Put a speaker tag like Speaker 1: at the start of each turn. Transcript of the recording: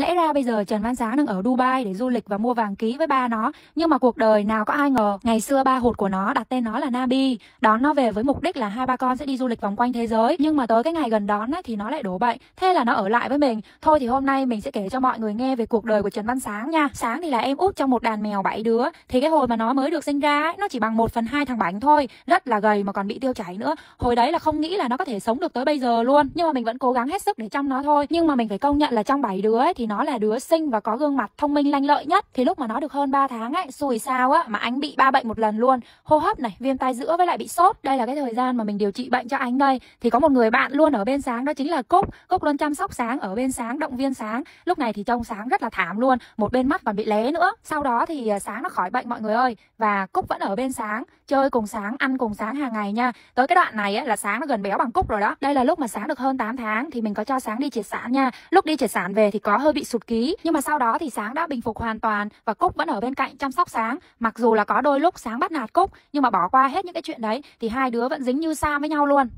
Speaker 1: Lẽ ra bây giờ Trần Văn Sáng đang ở Dubai để du lịch và mua vàng ký với ba nó. Nhưng mà cuộc đời nào có ai ngờ Ngày xưa ba hụt của nó đặt tên nó là Nabi. Đón nó về với mục đích là hai ba con sẽ đi du lịch vòng quanh thế giới. Nhưng mà tới cái ngày gần đón ấy, thì nó lại đổ bệnh. Thế là nó ở lại với mình. Thôi thì hôm nay mình sẽ kể cho mọi người nghe về cuộc đời của Trần Văn Sáng nha. Sáng thì là em út trong một đàn mèo bảy đứa. Thì cái hồi mà nó mới được sinh ra ấy, nó chỉ bằng 1 phần hai thằng bánh thôi. Rất là gầy mà còn bị tiêu chảy nữa. Hồi đấy là không nghĩ là nó có thể sống được tới bây giờ luôn. Nhưng mà mình vẫn cố gắng hết sức để chăm nó thôi. Nhưng mà mình phải công nhận là trong bảy đứa ấy, thì nó là đứa xinh và có gương mặt thông minh lanh lợi nhất. Thì lúc mà nó được hơn 3 tháng ấy xùi sao á mà anh bị ba bệnh một lần luôn. Hô hấp này viêm tai giữa với lại bị sốt. Đây là cái thời gian mà mình điều trị bệnh cho anh đây. Thì có một người bạn luôn ở bên sáng đó chính là cúc. Cúc luôn chăm sóc sáng ở bên sáng động viên sáng. Lúc này thì trông sáng rất là thảm luôn một bên mắt còn bị lé nữa. Sau đó thì à, sáng nó khỏi bệnh mọi người ơi. Và cúc vẫn ở bên sáng chơi cùng sáng ăn cùng sáng hàng ngày nha. Tới cái đoạn này ấy, là sáng nó gần béo bằng cúc rồi đó. Đây là lúc mà sáng được hơn 8 tháng thì mình có cho sáng đi triệt sản nha. Lúc đi triệt sản về thì có hơi bị sụt ký. Nhưng mà sau đó thì sáng đã bình phục hoàn toàn và cúc vẫn ở bên cạnh chăm sóc sáng. Mặc dù là có đôi lúc sáng bắt nạt cúc, nhưng mà bỏ qua hết những cái chuyện đấy thì hai đứa vẫn dính như sa với nhau luôn.